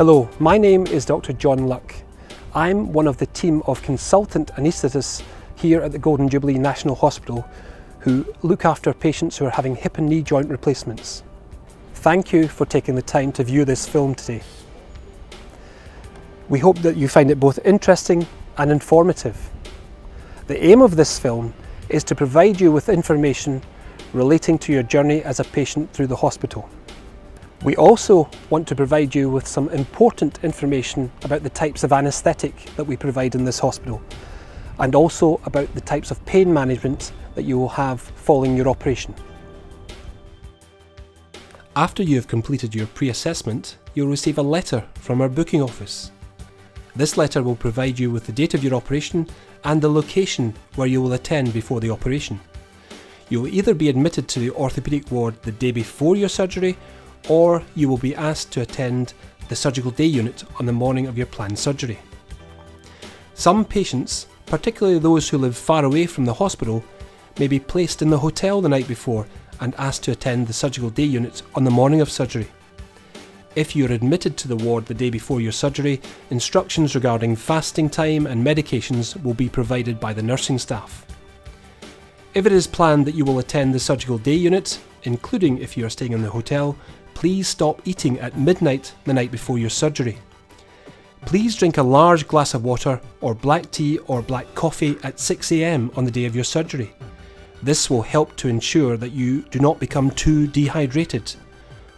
Hello, my name is Dr John Luck. I'm one of the team of consultant anaesthetists here at the Golden Jubilee National Hospital who look after patients who are having hip and knee joint replacements. Thank you for taking the time to view this film today. We hope that you find it both interesting and informative. The aim of this film is to provide you with information relating to your journey as a patient through the hospital. We also want to provide you with some important information about the types of anaesthetic that we provide in this hospital and also about the types of pain management that you will have following your operation. After you have completed your pre-assessment, you'll receive a letter from our booking office. This letter will provide you with the date of your operation and the location where you will attend before the operation. You will either be admitted to the orthopaedic ward the day before your surgery or you will be asked to attend the surgical day unit on the morning of your planned surgery. Some patients, particularly those who live far away from the hospital, may be placed in the hotel the night before and asked to attend the surgical day unit on the morning of surgery. If you are admitted to the ward the day before your surgery, instructions regarding fasting time and medications will be provided by the nursing staff. If it is planned that you will attend the surgical day unit, including if you are staying in the hotel, please stop eating at midnight the night before your surgery. Please drink a large glass of water or black tea or black coffee at 6am on the day of your surgery. This will help to ensure that you do not become too dehydrated.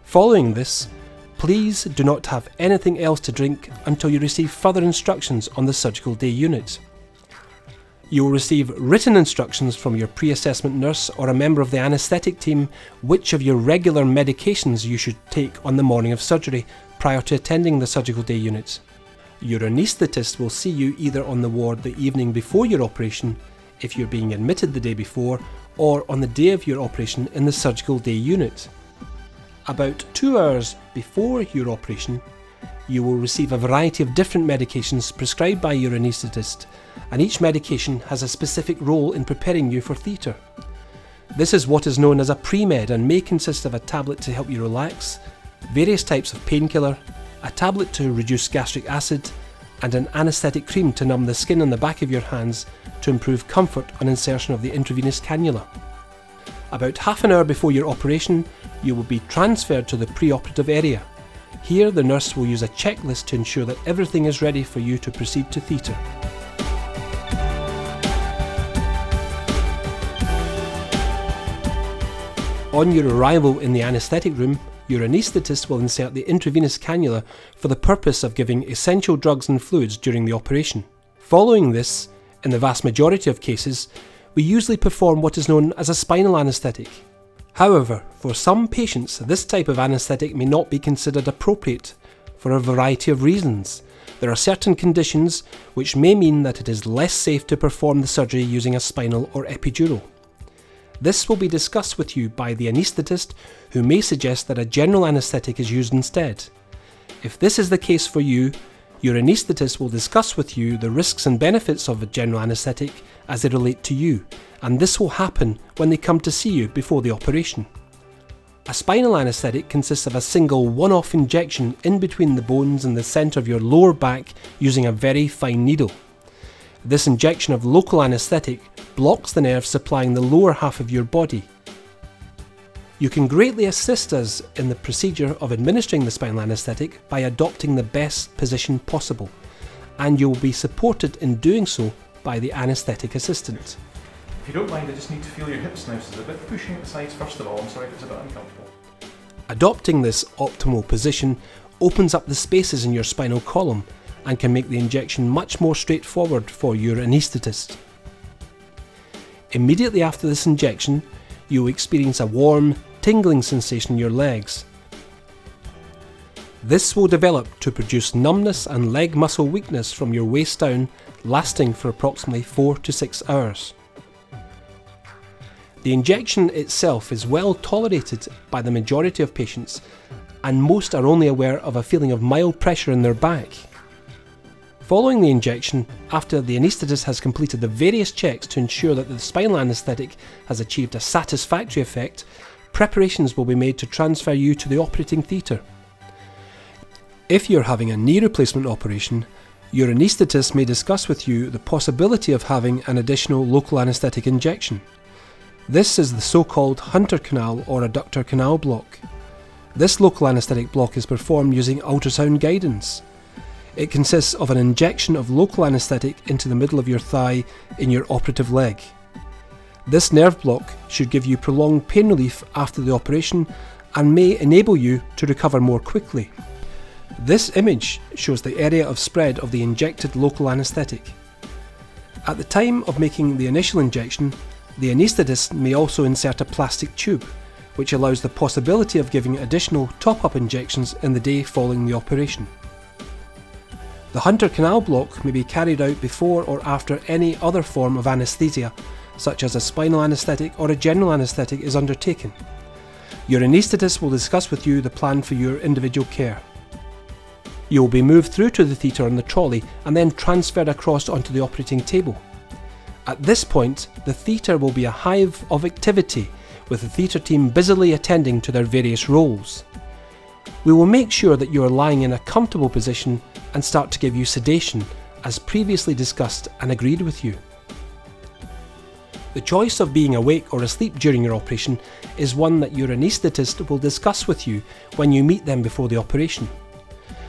Following this, please do not have anything else to drink until you receive further instructions on the surgical day unit. You will receive written instructions from your pre-assessment nurse or a member of the anaesthetic team which of your regular medications you should take on the morning of surgery prior to attending the surgical day unit. Your anaesthetist will see you either on the ward the evening before your operation, if you're being admitted the day before, or on the day of your operation in the surgical day unit. About two hours before your operation, you will receive a variety of different medications prescribed by your anaesthetist, and each medication has a specific role in preparing you for theatre. This is what is known as a pre-med and may consist of a tablet to help you relax, various types of painkiller, a tablet to reduce gastric acid, and an anaesthetic cream to numb the skin on the back of your hands to improve comfort on insertion of the intravenous cannula. About half an hour before your operation, you will be transferred to the pre-operative area. Here the nurse will use a checklist to ensure that everything is ready for you to proceed to theatre. On your arrival in the anaesthetic room, your anaesthetist will insert the intravenous cannula for the purpose of giving essential drugs and fluids during the operation. Following this, in the vast majority of cases, we usually perform what is known as a spinal anaesthetic. However, for some patients, this type of anaesthetic may not be considered appropriate for a variety of reasons. There are certain conditions which may mean that it is less safe to perform the surgery using a spinal or epidural. This will be discussed with you by the anaesthetist who may suggest that a general anaesthetic is used instead. If this is the case for you, your anaesthetist will discuss with you the risks and benefits of a general anaesthetic as they relate to you, and this will happen when they come to see you before the operation. A spinal anaesthetic consists of a single one-off injection in between the bones in the centre of your lower back using a very fine needle. This injection of local anaesthetic blocks the nerve supplying the lower half of your body. You can greatly assist us in the procedure of administering the spinal anaesthetic by adopting the best position possible, and you will be supported in doing so by the anaesthetic assistant. If you don't mind, I just need to feel your hips now, so there's a bit pushing at the sides first of all. I'm sorry if it's a bit uncomfortable. Adopting this optimal position opens up the spaces in your spinal column and can make the injection much more straightforward for your anaesthetist. Immediately after this injection, you will experience a warm, tingling sensation in your legs. This will develop to produce numbness and leg muscle weakness from your waist down, lasting for approximately 4 to 6 hours. The injection itself is well tolerated by the majority of patients, and most are only aware of a feeling of mild pressure in their back. Following the injection, after the anaesthetist has completed the various checks to ensure that the spinal anaesthetic has achieved a satisfactory effect, preparations will be made to transfer you to the operating theatre. If you're having a knee replacement operation, your anaesthetist may discuss with you the possibility of having an additional local anaesthetic injection. This is the so-called Hunter canal or adductor canal block. This local anaesthetic block is performed using ultrasound guidance. It consists of an injection of local anaesthetic into the middle of your thigh in your operative leg. This nerve block should give you prolonged pain relief after the operation and may enable you to recover more quickly. This image shows the area of spread of the injected local anaesthetic. At the time of making the initial injection, the anaesthetist may also insert a plastic tube, which allows the possibility of giving additional top-up injections in the day following the operation. The Hunter canal block may be carried out before or after any other form of anaesthesia, such as a spinal anaesthetic or a general anaesthetic is undertaken. Your anaesthetist will discuss with you the plan for your individual care. You will be moved through to the theatre on the trolley and then transferred across onto the operating table. At this point, the theatre will be a hive of activity with the theatre team busily attending to their various roles. We will make sure that you are lying in a comfortable position and start to give you sedation as previously discussed and agreed with you. The choice of being awake or asleep during your operation is one that your anaesthetist will discuss with you when you meet them before the operation.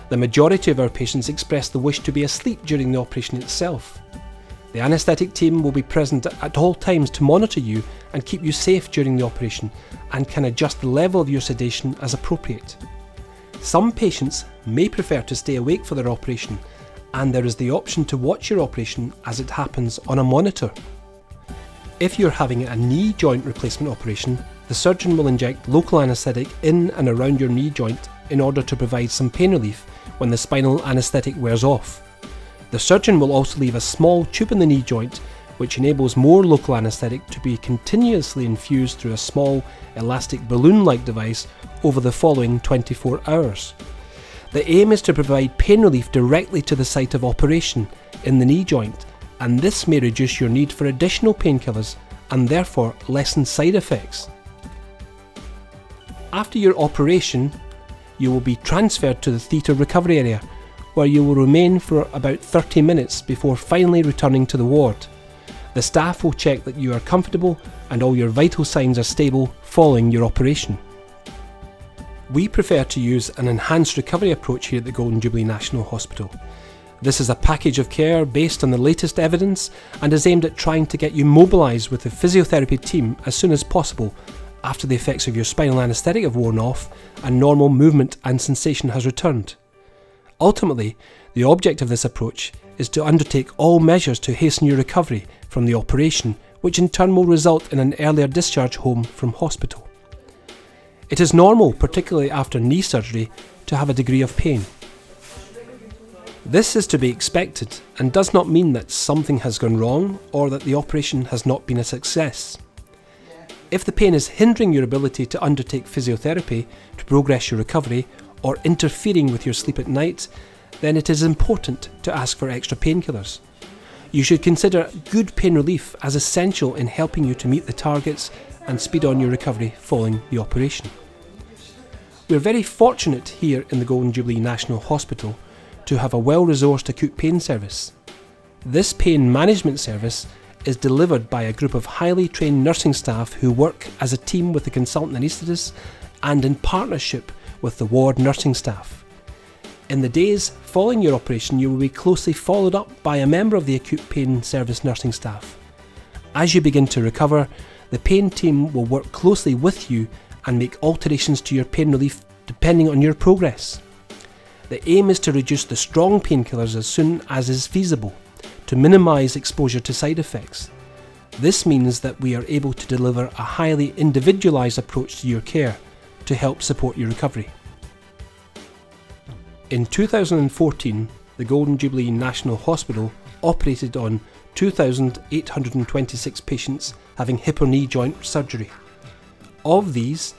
The majority of our patients express the wish to be asleep during the operation itself. The anaesthetic team will be present at all times to monitor you and keep you safe during the operation and can adjust the level of your sedation as appropriate. Some patients may prefer to stay awake for their operation and there is the option to watch your operation as it happens on a monitor. If you're having a knee joint replacement operation, the surgeon will inject local anaesthetic in and around your knee joint in order to provide some pain relief when the spinal anaesthetic wears off. The surgeon will also leave a small tube in the knee joint which enables more local anaesthetic to be continuously infused through a small elastic balloon-like device over the following 24 hours. The aim is to provide pain relief directly to the site of operation in the knee joint and this may reduce your need for additional painkillers and therefore lessen side effects. After your operation, you will be transferred to the theatre recovery area, where you will remain for about 30 minutes before finally returning to the ward. The staff will check that you are comfortable and all your vital signs are stable following your operation. We prefer to use an enhanced recovery approach here at the Golden Jubilee National Hospital. This is a package of care based on the latest evidence and is aimed at trying to get you mobilised with the physiotherapy team as soon as possible after the effects of your spinal anaesthetic have worn off and normal movement and sensation has returned. Ultimately, the object of this approach is to undertake all measures to hasten your recovery from the operation, which in turn will result in an earlier discharge home from hospital. It is normal, particularly after knee surgery, to have a degree of pain. This is to be expected and does not mean that something has gone wrong or that the operation has not been a success. If the pain is hindering your ability to undertake physiotherapy to progress your recovery or interfering with your sleep at night, then it is important to ask for extra painkillers. You should consider good pain relief as essential in helping you to meet the targets and speed on your recovery following the operation. We're very fortunate here in the Golden Jubilee National Hospital to have a well resourced acute pain service. This pain management service is delivered by a group of highly trained nursing staff who work as a team with the consultant anaesthetist and in partnership with the ward nursing staff. In the days following your operation, you will be closely followed up by a member of the acute pain service nursing staff. As you begin to recover, the pain team will work closely with you and make alterations to your pain relief depending on your progress. The aim is to reduce the strong painkillers as soon as is feasible to minimise exposure to side effects. This means that we are able to deliver a highly individualised approach to your care to help support your recovery. In 2014, the Golden Jubilee National Hospital operated on 2,826 patients having hip or knee joint surgery. Of these,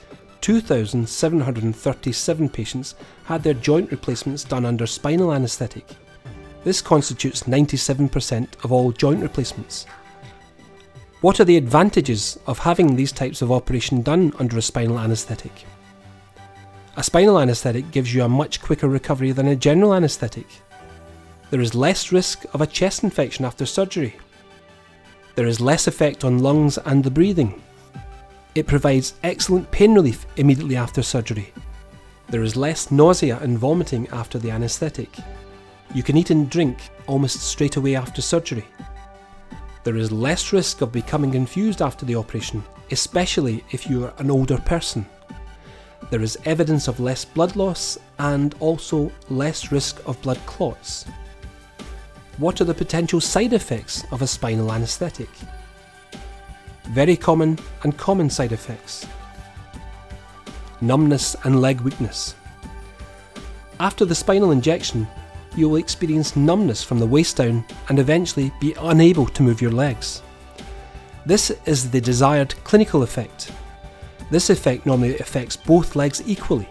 2,737 patients had their joint replacements done under spinal anaesthetic this constitutes 97% of all joint replacements. What are the advantages of having these types of operation done under a spinal anaesthetic? A spinal anaesthetic gives you a much quicker recovery than a general anaesthetic. There is less risk of a chest infection after surgery. There is less effect on lungs and the breathing. It provides excellent pain relief immediately after surgery. There is less nausea and vomiting after the anaesthetic. You can eat and drink almost straight away after surgery. There is less risk of becoming confused after the operation, especially if you are an older person. There is evidence of less blood loss and also less risk of blood clots. What are the potential side effects of a spinal anaesthetic? Very common and common side effects. Numbness and leg weakness. After the spinal injection, you will experience numbness from the waist down and eventually be unable to move your legs. This is the desired clinical effect. This effect normally affects both legs equally.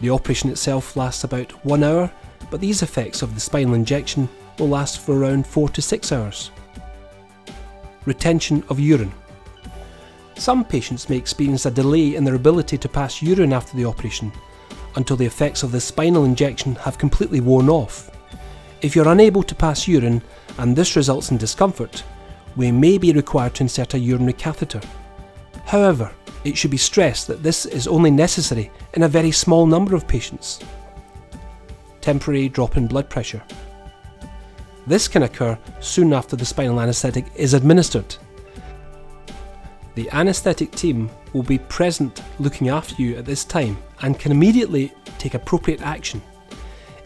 The operation itself lasts about one hour, but these effects of the spinal injection will last for around 4 to 6 hours. Retention of urine. Some patients may experience a delay in their ability to pass urine after the operation until the effects of the spinal injection have completely worn off. If you're unable to pass urine and this results in discomfort, we may be required to insert a urinary catheter. However, it should be stressed that this is only necessary in a very small number of patients. Temporary drop in blood pressure. This can occur soon after the spinal anaesthetic is administered. The anaesthetic team will be present looking after you at this time and can immediately take appropriate action.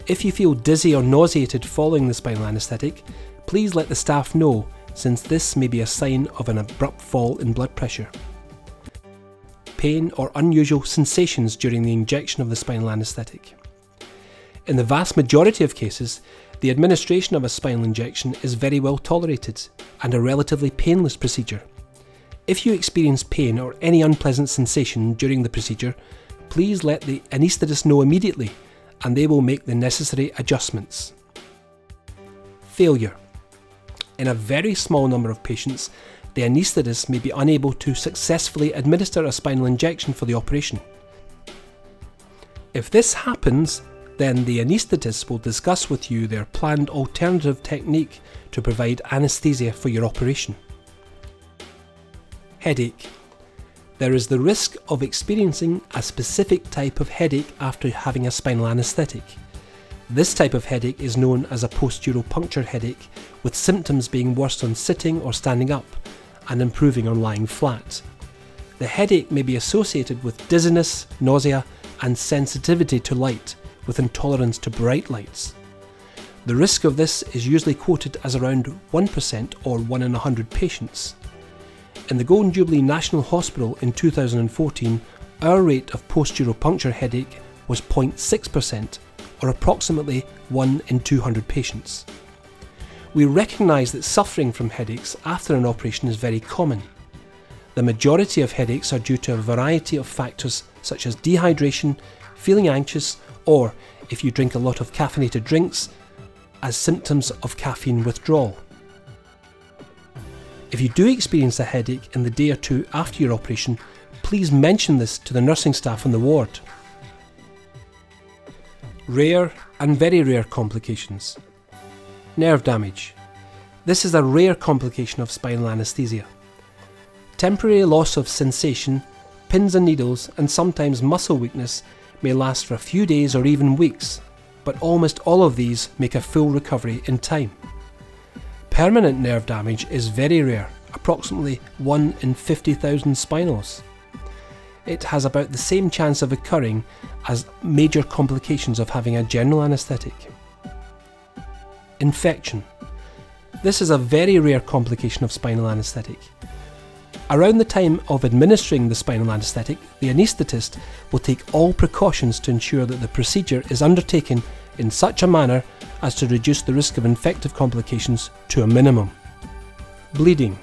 If you feel dizzy or nauseated following the spinal anaesthetic, please let the staff know since this may be a sign of an abrupt fall in blood pressure. Pain or unusual sensations during the injection of the spinal anaesthetic. In the vast majority of cases, the administration of a spinal injection is very well tolerated and a relatively painless procedure. If you experience pain or any unpleasant sensation during the procedure, please let the anaesthetist know immediately and they will make the necessary adjustments. Failure. In a very small number of patients, the anaesthetist may be unable to successfully administer a spinal injection for the operation. If this happens, then the anaesthetist will discuss with you their planned alternative technique to provide anaesthesia for your operation. Headache. There is the risk of experiencing a specific type of headache after having a spinal anaesthetic. This type of headache is known as a post-dural puncture headache, with symptoms being worse on sitting or standing up and improving on lying flat. The headache may be associated with dizziness, nausea, and sensitivity to light, with intolerance to bright lights. The risk of this is usually quoted as around 1% or 1 in 100 patients. In the Golden Jubilee National Hospital in 2014, our rate of puncture headache was 0.6% or approximately 1 in 200 patients. We recognise that suffering from headaches after an operation is very common. The majority of headaches are due to a variety of factors such as dehydration, feeling anxious, or if you drink a lot of caffeinated drinks, as symptoms of caffeine withdrawal. If you do experience a headache in the day or two after your operation, please mention this to the nursing staff on the ward. Rare and very rare complications. Nerve damage. This is a rare complication of spinal anaesthesia. Temporary loss of sensation, pins and needles, and sometimes muscle weakness may last for a few days or even weeks, but almost all of these make a full recovery in time. Permanent nerve damage is very rare, approximately 1 in 50,000 spinals. It has about the same chance of occurring as major complications of having a general anaesthetic. Infection. This is a very rare complication of spinal anaesthetic. Around the time of administering the spinal anaesthetic, the anaesthetist will take all precautions to ensure that the procedure is undertaken in such a manner as to reduce the risk of infective complications to a minimum. Bleeding.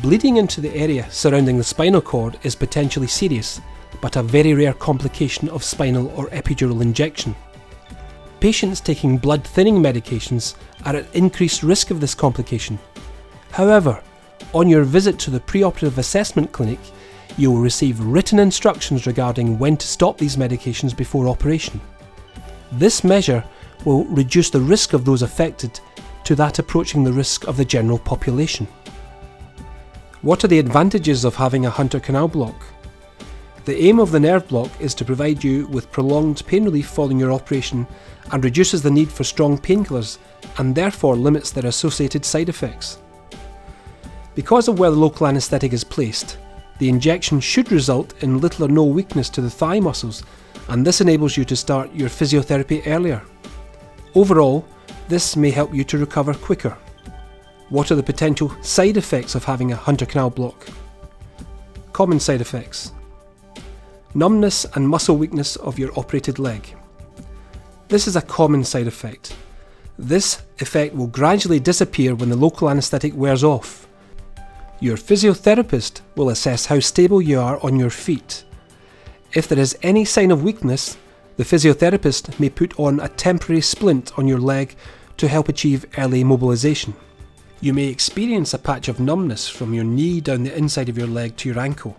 Bleeding into the area surrounding the spinal cord is potentially serious, but a very rare complication of spinal or epidural injection. Patients taking blood thinning medications are at increased risk of this complication. However, on your visit to the preoperative assessment clinic, you will receive written instructions regarding when to stop these medications before operation. This measure will reduce the risk of those affected to that approaching the risk of the general population. What are the advantages of having a Hunter canal block? The aim of the nerve block is to provide you with prolonged pain relief following your operation and reduces the need for strong painkillers and therefore limits their associated side effects. Because of where the local anaesthetic is placed, the injection should result in little or no weakness to the thigh muscles and this enables you to start your physiotherapy earlier. Overall, this may help you to recover quicker. What are the potential side effects of having a Hunter canal block? Common side effects numbness and muscle weakness of your operated leg. This is a common side effect. This effect will gradually disappear when the local anaesthetic wears off. Your physiotherapist will assess how stable you are on your feet. If there is any sign of weakness, the physiotherapist may put on a temporary splint on your leg to help achieve early mobilisation. You may experience a patch of numbness from your knee down the inside of your leg to your ankle.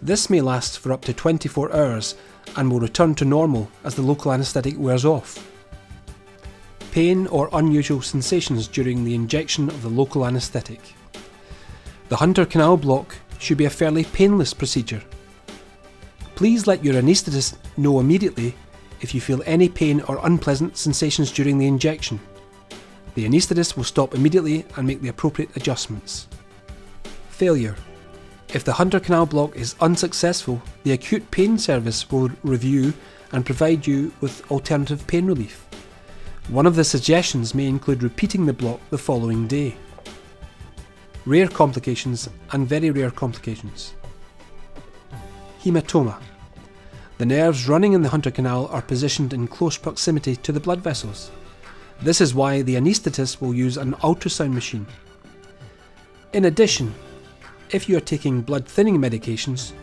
This may last for up to 24 hours and will return to normal as the local anaesthetic wears off. Pain or unusual sensations during the injection of the local anaesthetic. The Hunter canal block should be a fairly painless procedure. Please let your anaesthetist know immediately if you feel any pain or unpleasant sensations during the injection. The anaesthetist will stop immediately and make the appropriate adjustments. Failure. If the Hunter canal block is unsuccessful, the acute pain service will review and provide you with alternative pain relief. One of the suggestions may include repeating the block the following day. Rare complications and very rare complications. Hematoma. The nerves running in the Hunter canal are positioned in close proximity to the blood vessels. This is why the anaesthetist will use an ultrasound machine. In addition, if you are taking blood thinning medications,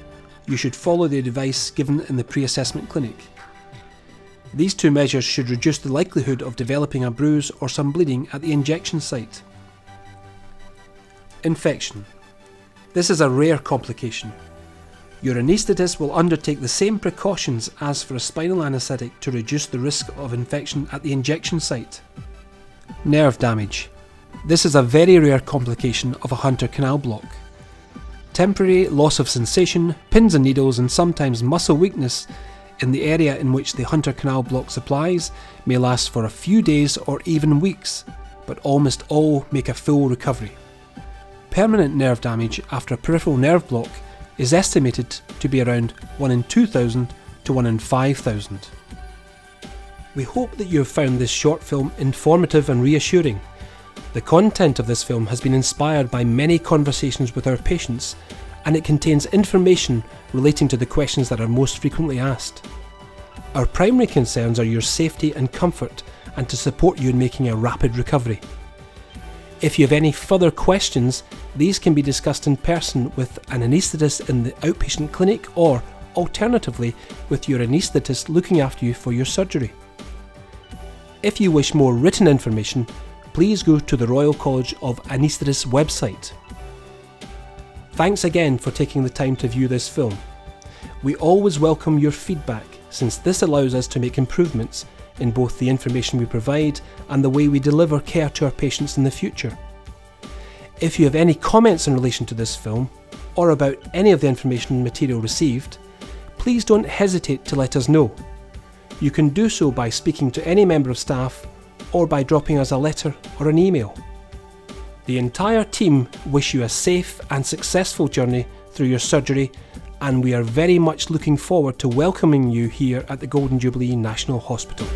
you should follow the advice given in the pre assessment clinic. These two measures should reduce the likelihood of developing a bruise or some bleeding at the injection site. Infection. This is a rare complication. Your anaesthetist will undertake the same precautions as for a spinal anaesthetic to reduce the risk of infection at the injection site. Nerve damage. This is a very rare complication of a Hunter canal block. Temporary loss of sensation, pins and needles, and sometimes muscle weakness in the area in which the Hunter canal block supplies may last for a few days or even weeks, but almost all make a full recovery. Permanent nerve damage after a peripheral nerve block is estimated to be around 1 in 2,000 to 1 in 5,000. We hope that you have found this short film informative and reassuring. The content of this film has been inspired by many conversations with our patients and it contains information relating to the questions that are most frequently asked. Our primary concerns are your safety and comfort and to support you in making a rapid recovery. If you have any further questions, these can be discussed in person with an anaesthetist in the outpatient clinic or, alternatively, with your anaesthetist looking after you for your surgery. If you wish more written information, please go to the Royal College of Anaesthetists website. Thanks again for taking the time to view this film. We always welcome your feedback since this allows us to make improvements in both the information we provide and the way we deliver care to our patients in the future. If you have any comments in relation to this film, or about any of the information and material received, please don't hesitate to let us know. You can do so by speaking to any member of staff or by dropping us a letter or an email. The entire team wish you a safe and successful journey through your surgery and we are very much looking forward to welcoming you here at the Golden Jubilee National Hospital.